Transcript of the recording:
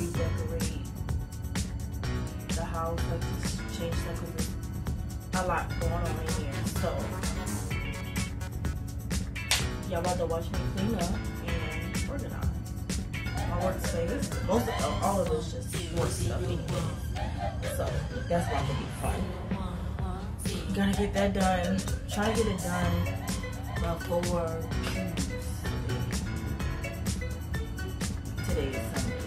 redecorate the house, like just change stuff because there's a lot going on in here. So y'all about to watch me clean up and organize my workspace. Most of all of this just work stuff anyway. So that's not gonna be fun. Gonna get that done. Try to get it done before Tuesday. Today Sunday.